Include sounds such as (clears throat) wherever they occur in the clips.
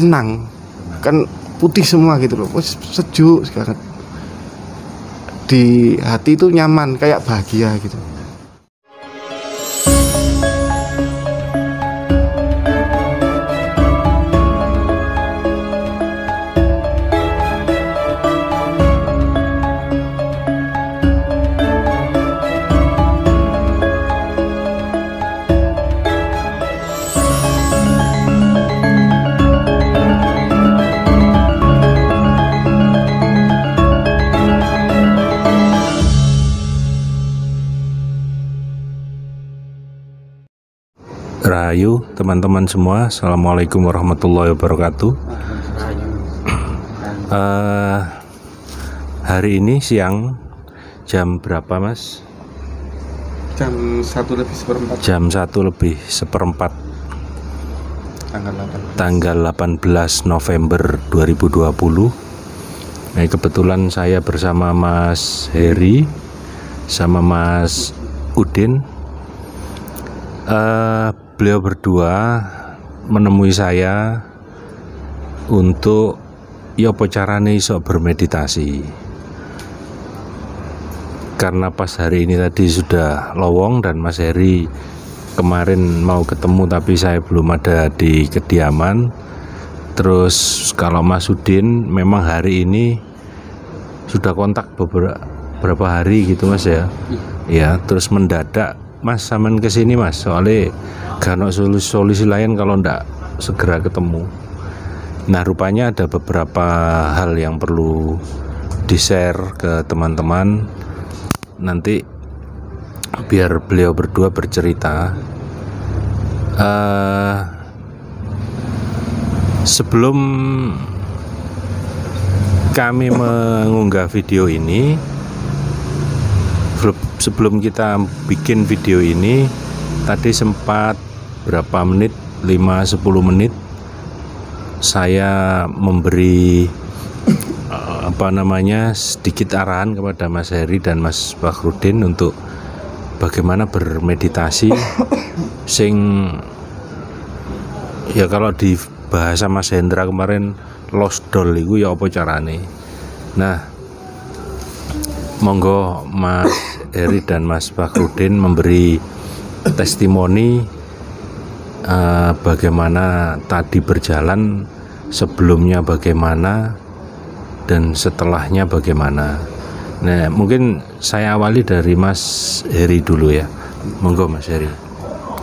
tenang. Kan putih semua gitu loh. Sejuk banget di hati itu nyaman kayak bahagia gitu teman-teman semua. Assalamualaikum warahmatullahi wabarakatuh. (coughs) Eh, Hari ini siang Jam berapa mas? jam satu lebih seperempat. Jam 1 lebih seperempat. Tanggal 8 Tanggal 18 November 2020 Nah kebetulan saya bersama Mas Heri Sama Mas Udin. Eh, Beliau berdua menemui saya untuk ya apa carane iso bermeditasi? Karena pas hari ini tadi sudah lowong dan Mas Heri kemarin mau ketemu tapi saya belum ada di kediaman. Terus kalau Mas Udin memang hari ini sudah kontak beberapa berapa hari gitu Mas ya? Ya terus mendadak Mas samen ke sini Mas. Soalnya gak solusi, solusi lain kalau ndak segera ketemu. Nah rupanya ada beberapa hal yang perlu di-share ke teman-teman. Nanti biar beliau berdua bercerita. Eh, Sebelum kami mengunggah video ini Sebelum kita bikin video ini Tadi sempat berapa menit? 5-10 menit saya memberi eh, apa namanya sedikit arahan kepada Mas Heri dan Mas Bakhrudin untuk bagaimana bermeditasi. Sing ya kalau di bahasa Mas Hendra kemarin lost doll itu ya apa carane? Nah monggo Mas Heri dan Mas Bakhrudin memberi testimoni eh, bagaimana tadi berjalan sebelumnya bagaimana dan setelahnya bagaimana. Nah, mungkin saya awali dari Mas Heri dulu ya. Monggo Mas Heri.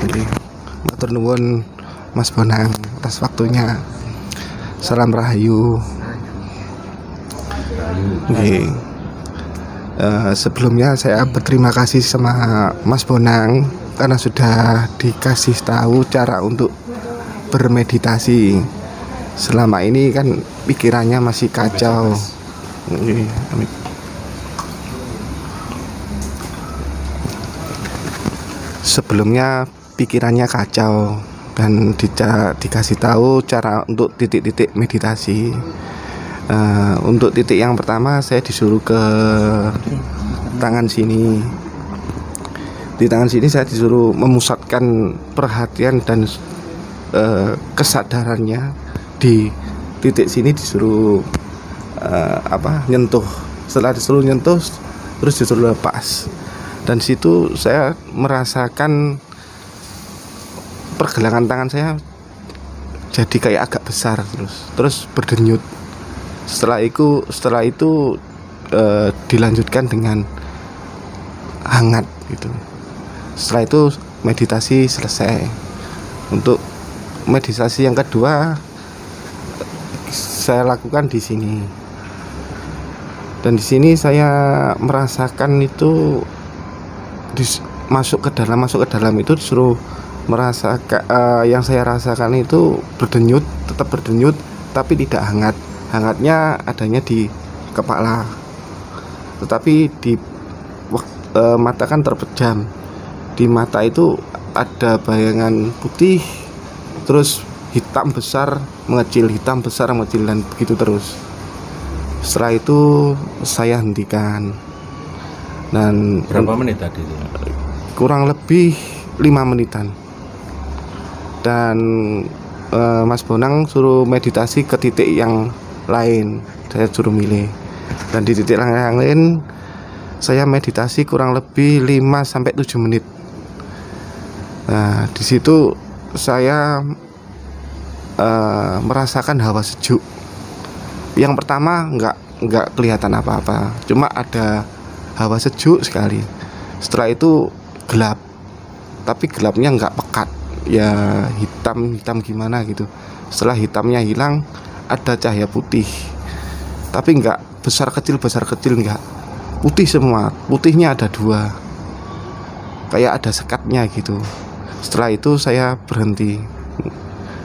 Jadi, matur nuwun Mas Bonang atas waktunya. Salam rahayu. Nggih. Eh, sebelumnya saya berterima kasih sama Mas Bonang karena sudah dikasih tahu cara untuk bermeditasi. Selama ini kan pikirannya masih kacau. Amin. sebelumnya pikirannya kacau dan dikasih tahu cara untuk titik-titik meditasi. Eh, untuk titik yang pertama saya disuruh ke tangan sini. Di tangan sini saya disuruh memusatkan perhatian dan eh, kesadarannya di titik sini disuruh eh, apa nyentuh. Setelah disuruh nyentuh terus disuruh lepas dan situ saya merasakan pergelangan tangan saya jadi kayak agak besar terus terus berdenyut setelah itu setelah itu eh, dilanjutkan dengan hangat gitu. Setelah itu meditasi selesai. Untuk meditasi yang kedua saya lakukan di sini. Dan di sini saya merasakan itu dis- masuk ke dalam masuk ke dalam itu disuruh merasakan eh, yang saya rasakan itu berdenyut tetap berdenyut tapi tidak hangat hangatnya adanya di kepala. Tetapi di eh, mata kan terpejam. Di mata itu ada bayangan putih terus hitam besar mengecil hitam besar mengecil dan begitu terus. Setelah itu saya hentikan. Dan Berapa menit tadi itu? kurang lebih lima menitan. Dan eh, Mas Bonang suruh meditasi ke titik yang lain. Saya suruh milih. Dan di titik yang lain saya meditasi kurang lebih 5 sampai 7 menit. Nah di situ saya eh, merasakan hawa sejuk. Yang pertama nggak nggak kelihatan apa-apa. Cuma ada hawa sejuk sekali. Setelah itu gelap. Tapi gelapnya nggak pekat. Ya hitam hitam gimana gitu. Setelah hitamnya hilang ada cahaya putih. Tapi nggak besar kecil besar kecil nggak. Putih semua putihnya ada dua. Kayak ada sekatnya gitu. Setelah itu saya berhenti.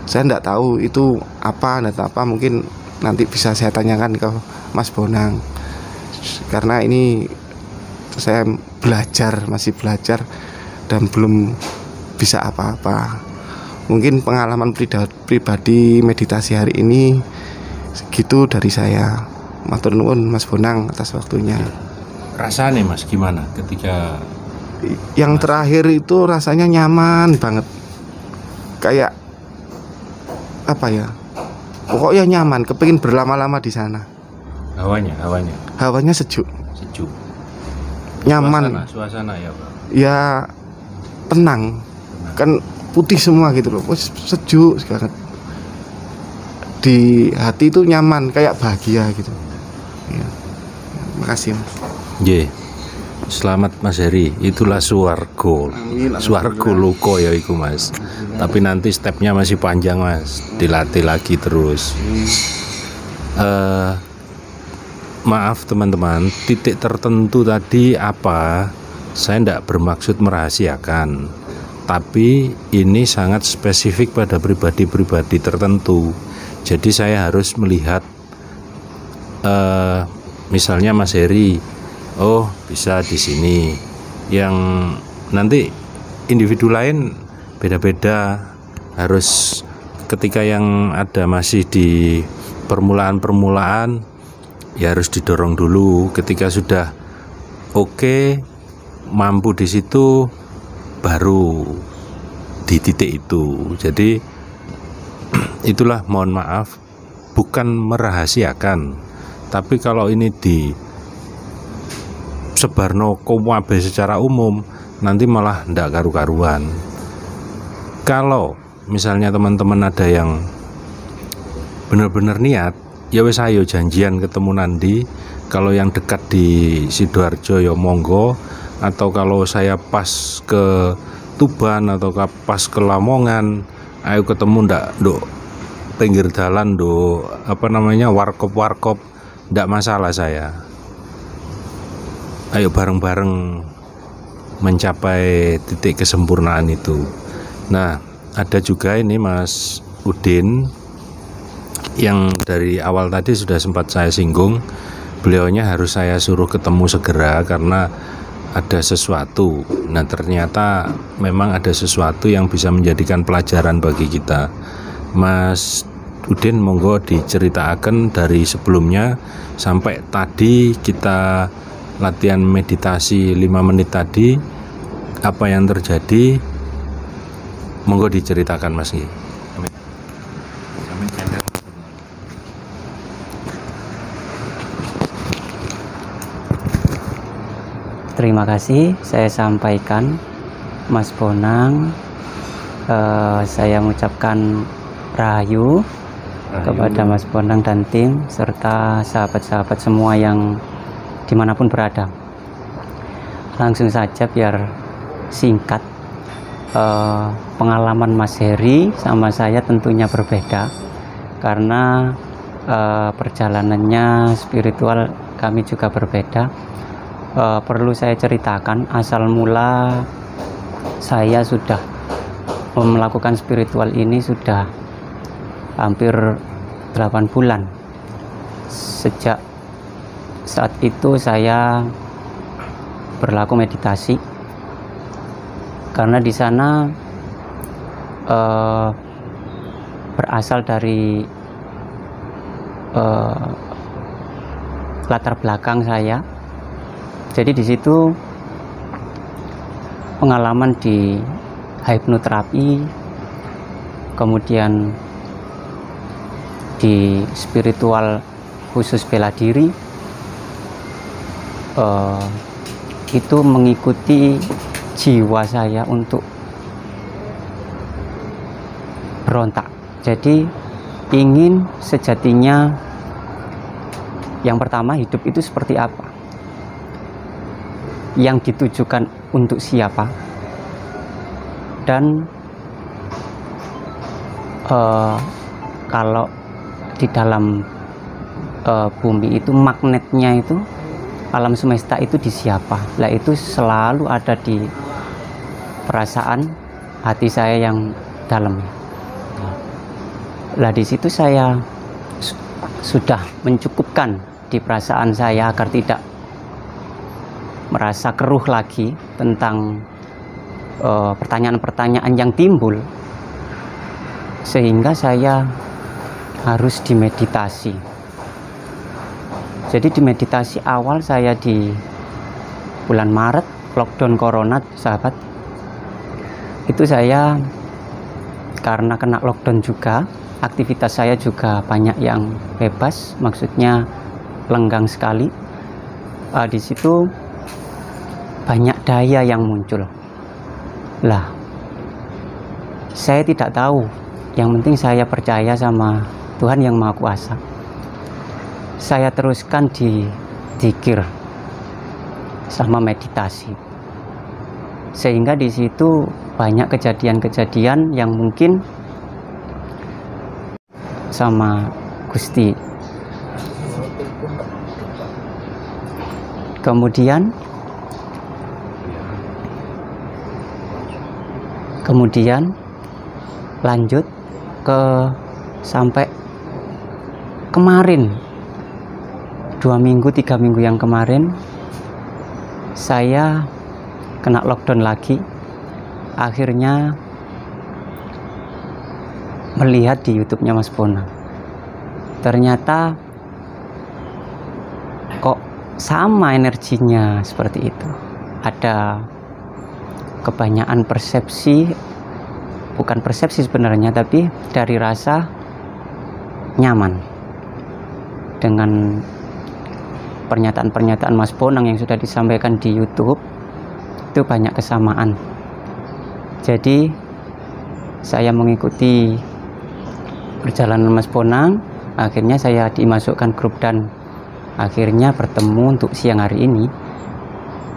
Saya nggak tahu itu apa dan apa. Mungkin nanti bisa saya tanyakan ke Mas Bonang. Karena ini saya belajar masih belajar dan belum bisa apa-apa. Mungkin pengalaman pribadi meditasi hari ini segitu dari saya. Matur nuwun Mas Bonang atas waktunya. Rasanya mas gimana ketika yang terakhir itu rasanya nyaman banget. Kayak apa ya pokoknya nyaman. Kepingin berlama-lama di sana. Hawanya hawanya? Hawanya sejuk. Sejuk. Nyaman. Suasana, suasana ya pak? Ya tenang. Kan putih semua gitu loh. Sejuk banget di hati itu nyaman kayak bahagia gitu ya. makasih Mas. Ye. Selamat Mas Heri, itulah suargo. Amin, Suargo luko ya iku Mas. Tapi nanti stepnya masih panjang Mas. Dilatih lagi terus. Eh maaf teman-teman, titik tertentu tadi apa? Saya tidak bermaksud merahasiakan. Tapi ini sangat spesifik pada pribadi-pribadi tertentu. Jadi saya harus melihat eh misalnya Mas Heri, oh bisa di sini. Yang nanti individu lain beda-beda. Harus ketika yang ada masih di permulaan-permulaan ya harus didorong dulu. Ketika sudah oke mampu di situ baru di titik itu. Jadi itulah mohon maaf bukan merahasiakan tapi kalau ini di sebarno komabe secara umum nanti malah ndak karu-karuan. Kalau misalnya teman-teman ada yang benar-benar niat ya wes ayo janjian ketemu nanti kalau yang dekat di Sidoarjo ya monggo. Atau kalau saya pas ke Tuban atau pas ke Lamongan ayo ketemu ndak dok pinggir jalan do apa namanya? Warkop warkop ndak masalah saya. Ayo bareng-bareng mencapai titik kesempurnaan itu. Nah ada juga ini Mas Udin yang dari awal tadi sudah sempat saya singgung. Beliaunya harus saya suruh ketemu segera karena ada sesuatu. Nah, ternyata memang ada sesuatu yang bisa menjadikan pelajaran bagi kita. Mas Udin monggo diceritakan dari sebelumnya. Sampai tadi kita latihan meditasi 5 menit tadi apa yang terjadi? Monggo diceritakan Mas Nggih. Terima kasih. Saya sampaikan Mas Bonang eh, saya mengucapkan rahayu kepada Mas Bonang dan tim serta sahabat-sahabat semua yang di mana pun berada. Langsung saja biar singkat eh, pengalaman Mas Heri sama saya tentunya berbeda karena eh, perjalanannya spiritual kami juga berbeda. Eh, perlu saya ceritakan asal mula saya sudah melakukan spiritual ini sudah hampir 8 bulan. Sejak saat itu saya berlaku meditasi. Karena di sana eh, berasal dari eh, latar belakang saya. Jadi di situ pengalaman di hipnoterapi kemudian di spiritual khusus bela diri eh, itu mengikuti jiwa saya untuk berontak. Jadi ingin sejatinya yang pertama hidup itu seperti apa? Yang ditujukan untuk siapa? Dan eh, kalau di dalam eh, bumi itu magnetnya itu alam semesta itu di siapa? Lah itu selalu ada di perasaan hati saya yang dalam. Lah di situ saya su- sudah mencukupkan di perasaan saya agar tidak merasa keruh lagi tentang eh, pertanyaan-pertanyaan yang timbul. Sehingga saya harus dimeditasi. Jadi di meditasi awal saya di bulan Maret lockdown corona sahabat. Itu saya karena kena lockdown juga aktivitas saya juga banyak yang bebas maksudnya lenggang sekali. Eh, di situ banyak daya yang muncul. Lah saya tidak tahu. Yang penting saya percaya sama Tuhan yang Maha Kuasa. Saya teruskan di dikir sama meditasi. Sehingga di situ banyak kejadian-kejadian yang mungkin sama Gusti. Kemudian kemudian lanjut ke sampai kemarin. Dua minggu tiga minggu yang kemarin saya kena lockdown lagi. Akhirnya melihat di YouTube-nya Mas Bona. Ternyata kok sama energinya seperti itu. Ada kebanyakan persepsi bukan persepsi sebenarnya tapi dari rasa nyaman dengan pernyataan-pernyataan Mas Bonang yang sudah disampaikan di YouTube itu banyak kesamaan. Jadi saya mengikuti perjalanan Mas Bonang akhirnya saya dimasukkan grup dan akhirnya bertemu untuk siang hari ini.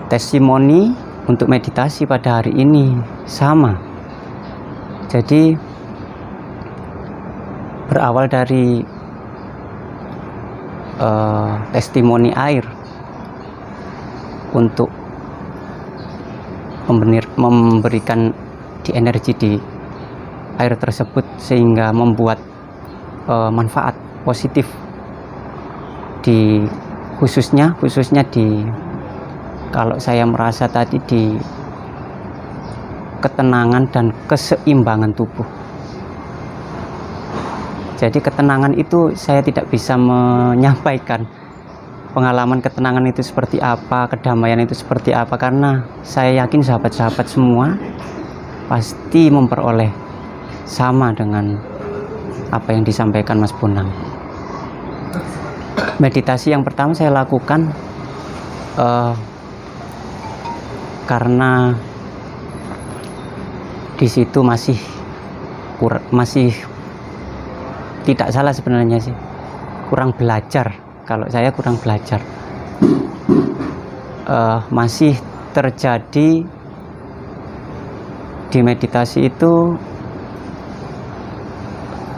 Testimoni untuk meditasi pada hari ini sama. Jadi berawal dari eh, testimoni air untuk membenir- memberikan di energi di air tersebut sehingga membuat eh, manfaat positif di khususnya khususnya di kalau saya merasa tadi di ketenangan dan keseimbangan tubuh. Jadi ketenangan itu saya tidak bisa menyampaikan pengalaman ketenangan itu seperti apa, kedamaian itu seperti apa karena saya yakin sahabat-sahabat semua pasti memperoleh sama dengan apa yang disampaikan Mas Bonang. Meditasi yang pertama saya lakukan eh, karena di situ masih masih tidak salah sebenarnya sih kurang belajar kalau saya kurang belajar Eh, masih terjadi di meditasi itu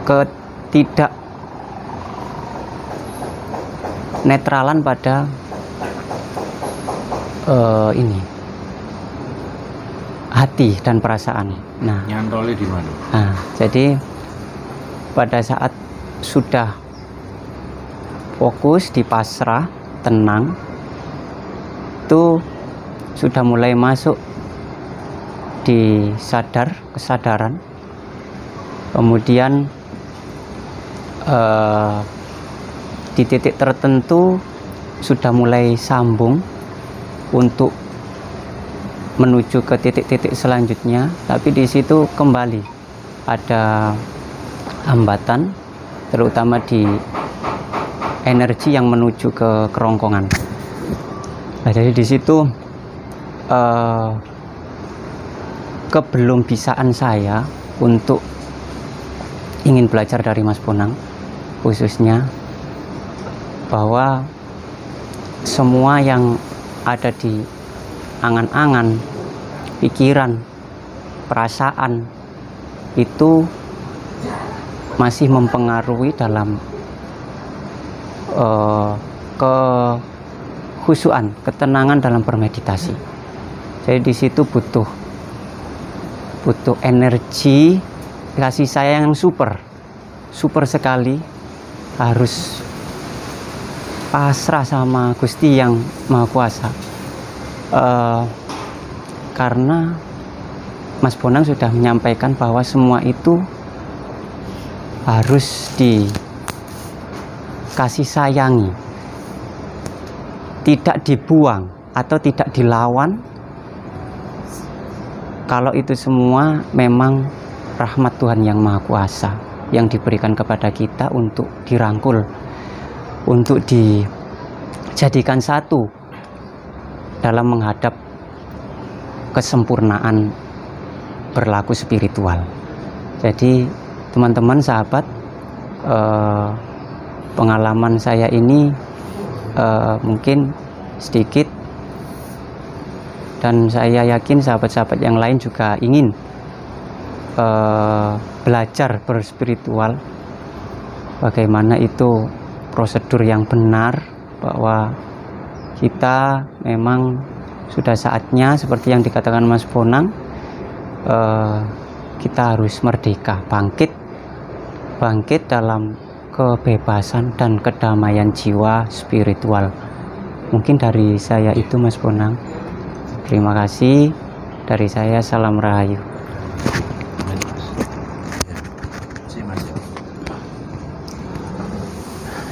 ketidak netralan pada eh, ini hati dan perasaan. Nah, Nyantolnya di mana? Nah, jadi pada saat sudah fokus di pasrah, tenang, itu sudah mulai masuk di sadar, kesadaran. Kemudian eh, di titik tertentu sudah mulai sambung untuk menuju ke titik-titik selanjutnya tapi di situ kembali ada hambatan terutama di energi yang menuju ke kerongkongan. Nah, jadi di situ eh, kebelum-bisaan saya untuk ingin belajar dari Mas Bonang khususnya bahwa semua yang ada di angan-angan, pikiran, perasaan itu masih mempengaruhi dalam uh, kehusuan, ketenangan dalam bermeditasi. Jadi di situ butuh butuh energi kasih sayang yang super, super sekali harus pasrah sama Gusti yang Maha Kuasa. Uh, karena Mas Bonang sudah menyampaikan bahwa semua itu harus dikasih sayangi, tidak dibuang atau tidak dilawan. Kalau itu semua memang rahmat Tuhan yang Maha Kuasa yang diberikan kepada kita untuk dirangkul, untuk dijadikan satu dalam menghadap kesempurnaan berlaku spiritual. Jadi teman-teman sahabat eh, pengalaman saya ini eh, mungkin sedikit. Dan saya yakin sahabat-sahabat yang lain juga ingin eh, belajar berspiritual. Bagaimana itu prosedur yang benar bahwa kita memang sudah saatnya seperti yang dikatakan Mas Bonang eh, kita harus merdeka bangkit bangkit dalam kebebasan dan kedamaian jiwa spiritual. Mungkin dari saya itu Mas Bonang. Terima kasih. Dari saya salam rahayu.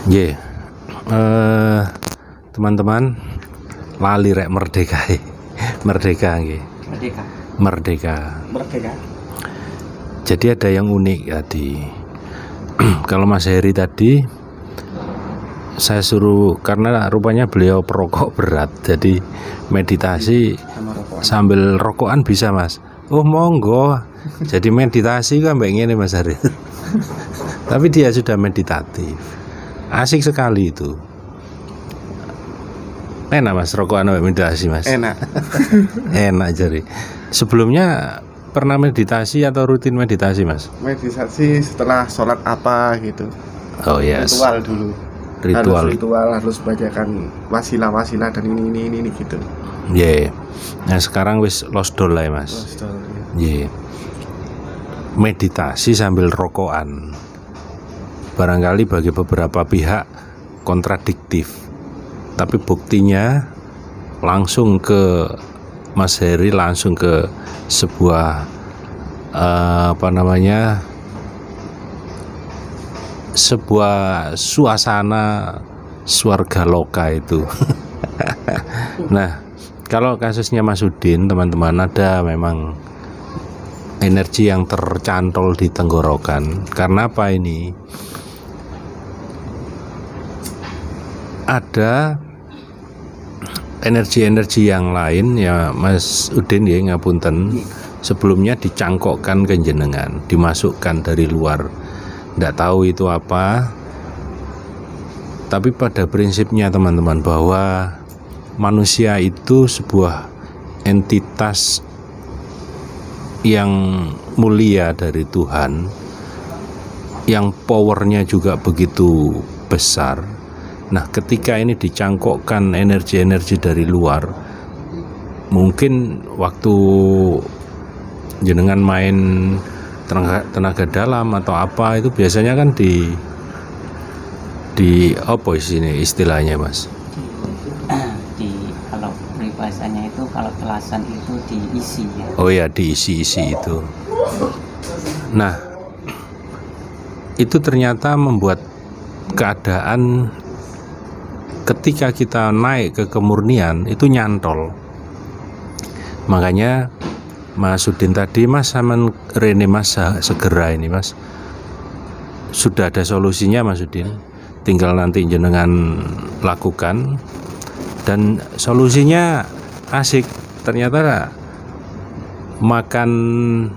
Ye, eh, teman-teman lali rek merdeka merdeka nggih. Merdeka. Merdeka. Merdeka. Jadi ada yang unik tadi (clears throat) kalau Mas Heri tadi saya suruh karena rupanya beliau perokok berat jadi meditasi sambil rokokan bisa mas. Oh monggo. Jadi meditasi kan mbak ini mas Heri. (laughs) Tapi dia sudah meditatif. Asik sekali itu. Enak mas rokokan meditasi mas. Enak. (laughs) Enak jadi sebelumnya pernah meditasi atau rutin meditasi mas meditasi setelah sholat apa gitu oh yes ritual dulu ritual harus ritual harus bacakan wasilah-wasilah dan ini ini ini, ini gitu Ye. Nah sekarang wis lost doll lah ya mas. Terus, terus, Ye. ya. Meditasi sambil rokokan. Barangkali bagi beberapa pihak kontradiktif. Tapi buktinya langsung ke Mas Heri langsung ke sebuah eh, apa namanya sebuah suasana swarga loka itu. (laughs) nah, kalau kasusnya Mas Udin, teman-teman ada memang energi yang tercantol di tenggorokan. Karena apa ini? Ada energi-energi yang lain ya Mas Udin ya ngapunten sebelumnya dicangkokkan ke jenengan, dimasukkan dari luar. Tidak tahu itu apa. Tapi pada prinsipnya teman-teman bahwa manusia itu sebuah entitas yang mulia dari Tuhan yang powernya juga begitu besar nah ketika ini dicangkokkan energi-energi dari luar mungkin waktu jenengan main tenaga, tenaga dalam atau apa itu biasanya kan di di apa sini istilahnya mas di kalau peribahasanya itu kalau telasan itu diisi ya Oh ya diisi-isi itu. Nah, itu ternyata membuat keadaan ketika kita naik ke kemurnian itu nyantol. Makanya Mas Udin tadi Mas sama Rene Mas segera ini Mas. Sudah ada solusinya Mas Udin tinggal nanti jenengan lakukan. Dan solusinya asik. Ternyata makan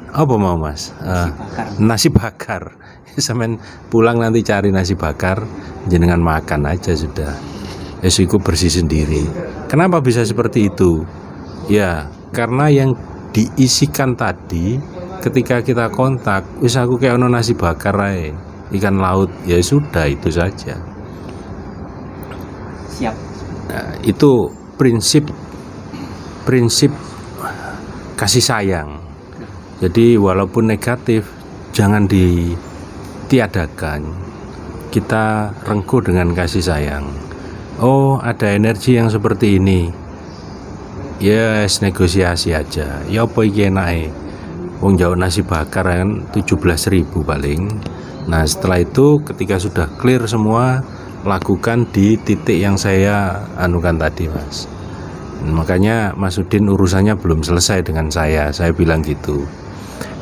apa mau mas? Eh, nasi bakar. (laughs) Semen pulang nanti cari nasi bakar. Jenengan makan aja sudah esiku bersih sendiri kenapa bisa seperti itu ya karena yang diisikan tadi ketika kita kontak wis aku kayak ono nasi bakar ae ikan laut ya sudah itu saja siap Nah, itu prinsip prinsip kasih sayang. Jadi walaupun negatif jangan ditiadakan. Kita rengkuh dengan kasih sayang. Oh, ada energi yang seperti ini. Yes, negosiasi aja. Ya apa iki enake? Wong jauh nasi bakar kan 17.000 paling. Nah, setelah itu ketika sudah clear semua, lakukan di titik yang saya anukan tadi, Mas. Makanya Mas Udin urusannya belum selesai dengan saya. Saya bilang gitu.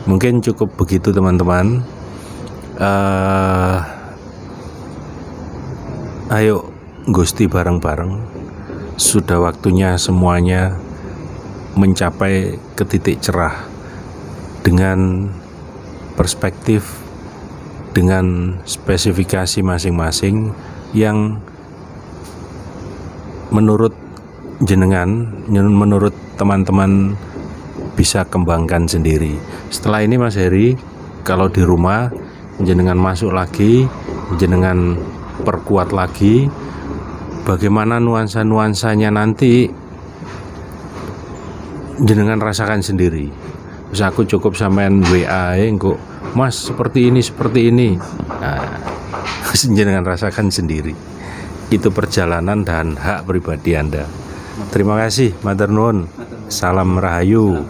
Mungkin cukup begitu, teman-teman. Eh, ayo Gusti bareng-bareng. Sudah waktunya semuanya mencapai ke titik cerah dengan perspektif dengan spesifikasi masing-masing yang menurut jenengan menurut teman-teman bisa kembangkan sendiri setelah ini Mas Heri kalau di rumah jenengan masuk lagi jenengan perkuat lagi bagaimana nuansa-nuansanya nanti jenengan rasakan sendiri. Terus aku cukup sampean WA ae engko Mas seperti ini seperti ini. Nah, (laughs) jenengan rasakan sendiri. Itu perjalanan dan hak pribadi Anda. Terima kasih Matur Nuwun. Salam rahayu